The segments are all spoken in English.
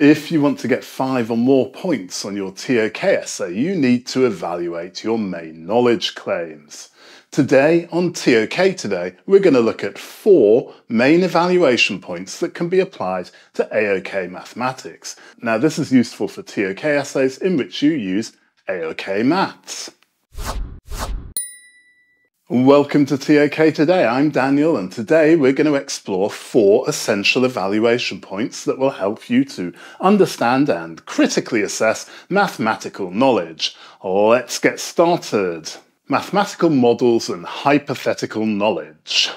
If you want to get five or more points on your TOK essay, you need to evaluate your main knowledge claims. Today, on TOK Today, we're going to look at four main evaluation points that can be applied to AOK mathematics. Now, this is useful for TOK essays in which you use AOK maths. Welcome to TOK Today. I'm Daniel, and today we're going to explore four essential evaluation points that will help you to understand and critically assess mathematical knowledge. Let's get started. Mathematical models and hypothetical knowledge.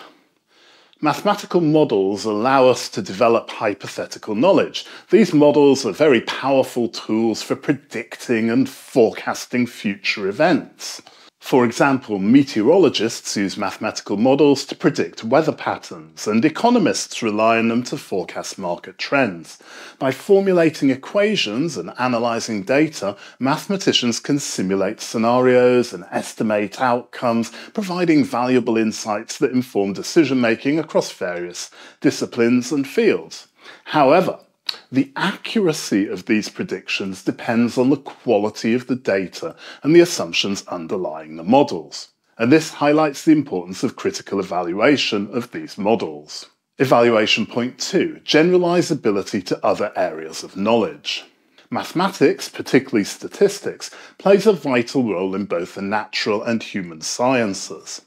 Mathematical models allow us to develop hypothetical knowledge. These models are very powerful tools for predicting and forecasting future events. For example, meteorologists use mathematical models to predict weather patterns, and economists rely on them to forecast market trends. By formulating equations and analysing data, mathematicians can simulate scenarios and estimate outcomes, providing valuable insights that inform decision making across various disciplines and fields. However, the accuracy of these predictions depends on the quality of the data and the assumptions underlying the models. And this highlights the importance of critical evaluation of these models. Evaluation point two, generalizability to other areas of knowledge. Mathematics, particularly statistics, plays a vital role in both the natural and human sciences.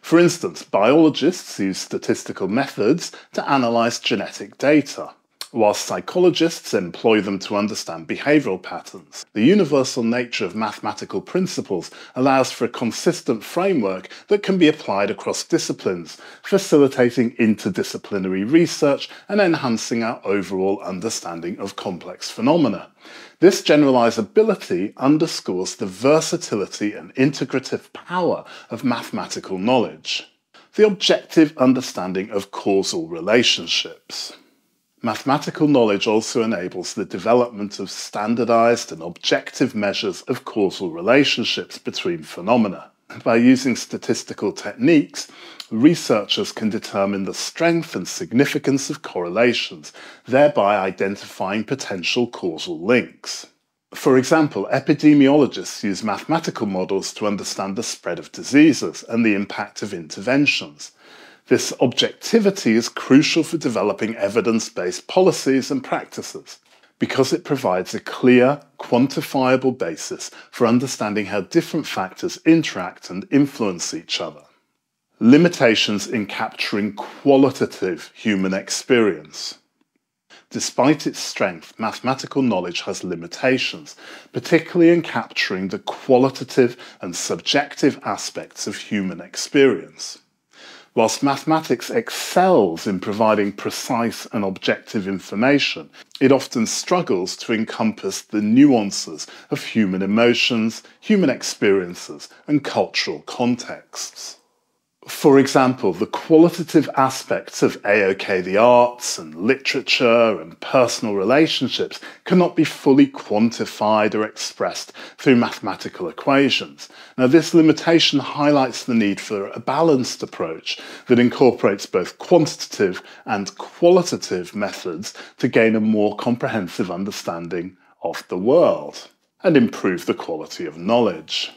For instance, biologists use statistical methods to analyse genetic data whilst psychologists employ them to understand behavioural patterns. The universal nature of mathematical principles allows for a consistent framework that can be applied across disciplines, facilitating interdisciplinary research and enhancing our overall understanding of complex phenomena. This generalizability underscores the versatility and integrative power of mathematical knowledge. The objective understanding of causal relationships. Mathematical knowledge also enables the development of standardized and objective measures of causal relationships between phenomena. By using statistical techniques, researchers can determine the strength and significance of correlations, thereby identifying potential causal links. For example, epidemiologists use mathematical models to understand the spread of diseases and the impact of interventions. This objectivity is crucial for developing evidence based policies and practices because it provides a clear, quantifiable basis for understanding how different factors interact and influence each other. Limitations in capturing qualitative human experience. Despite its strength, mathematical knowledge has limitations, particularly in capturing the qualitative and subjective aspects of human experience. Whilst mathematics excels in providing precise and objective information, it often struggles to encompass the nuances of human emotions, human experiences, and cultural contexts. For example, the qualitative aspects of AOK the arts and literature and personal relationships cannot be fully quantified or expressed through mathematical equations. Now, this limitation highlights the need for a balanced approach that incorporates both quantitative and qualitative methods to gain a more comprehensive understanding of the world and improve the quality of knowledge.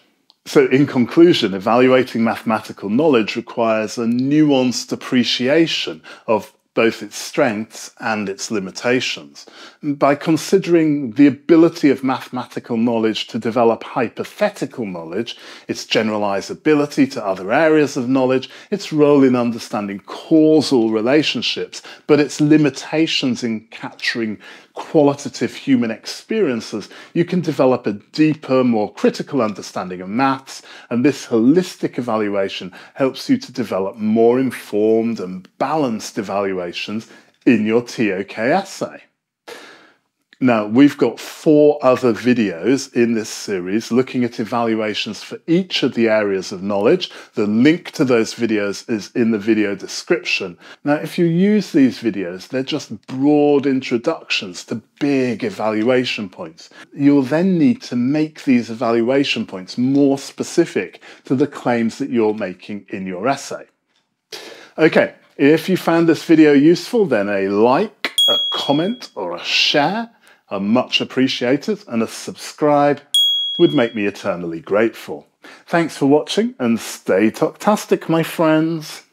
So, in conclusion, evaluating mathematical knowledge requires a nuanced appreciation of both its strengths and its limitations. By considering the ability of mathematical knowledge to develop hypothetical knowledge, its generalizability to other areas of knowledge, its role in understanding causal relationships, but its limitations in capturing qualitative human experiences, you can develop a deeper, more critical understanding of maths, and this holistic evaluation helps you to develop more informed and balanced evaluations in your TOK essay. Now, we've got four other videos in this series looking at evaluations for each of the areas of knowledge. The link to those videos is in the video description. Now, if you use these videos, they're just broad introductions to big evaluation points. You'll then need to make these evaluation points more specific to the claims that you're making in your essay. Okay, if you found this video useful, then a like a comment or a share are much appreciated, and a subscribe would make me eternally grateful. Thanks for watching and stay talktastic, my friends.